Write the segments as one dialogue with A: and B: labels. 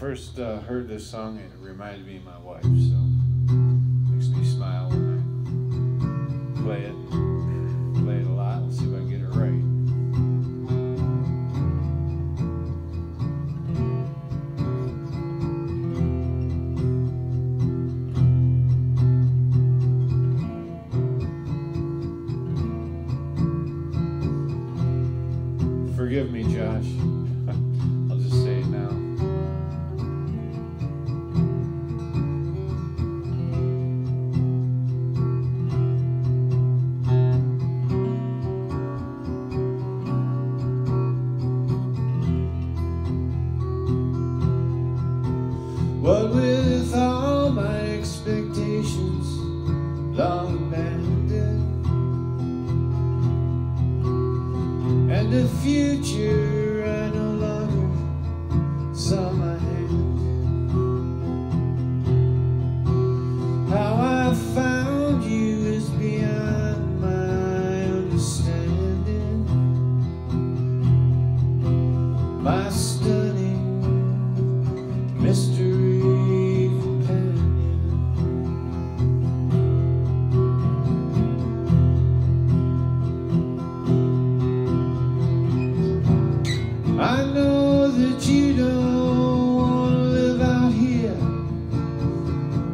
A: first uh, heard this song, it reminded me of my wife, so makes me smile when I play it. Play it a lot. Let's see if I can get it right. Forgive me, Josh. What with all my expectations long abandoned and the future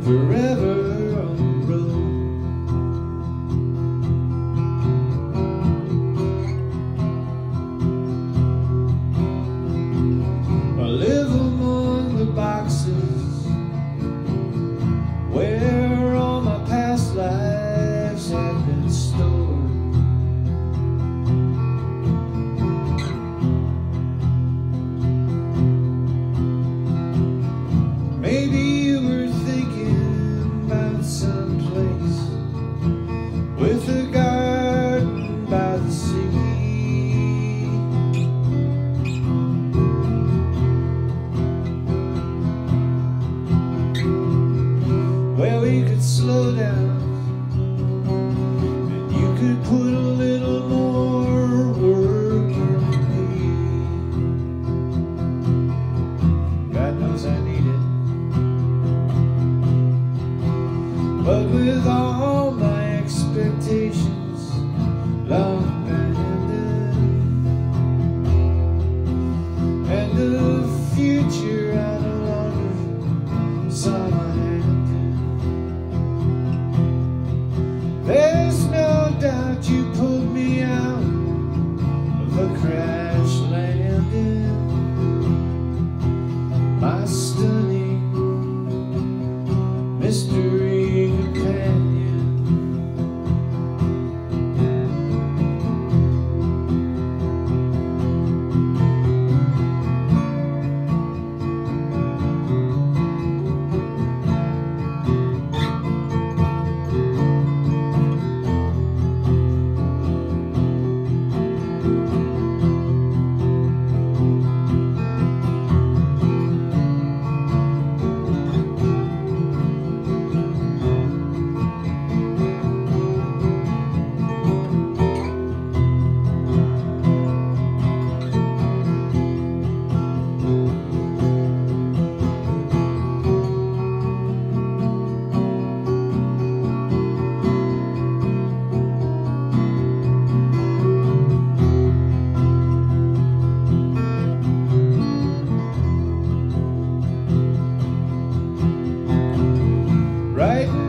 A: forever we could slow down and you could put a little more work in me. God knows I need it. But with all my expectations long abandoned and
B: right?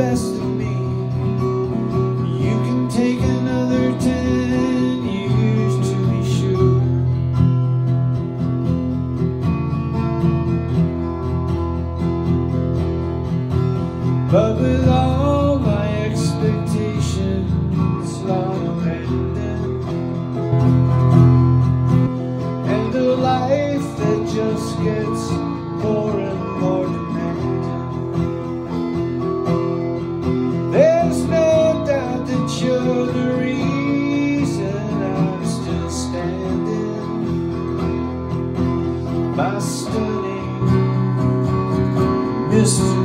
B: best just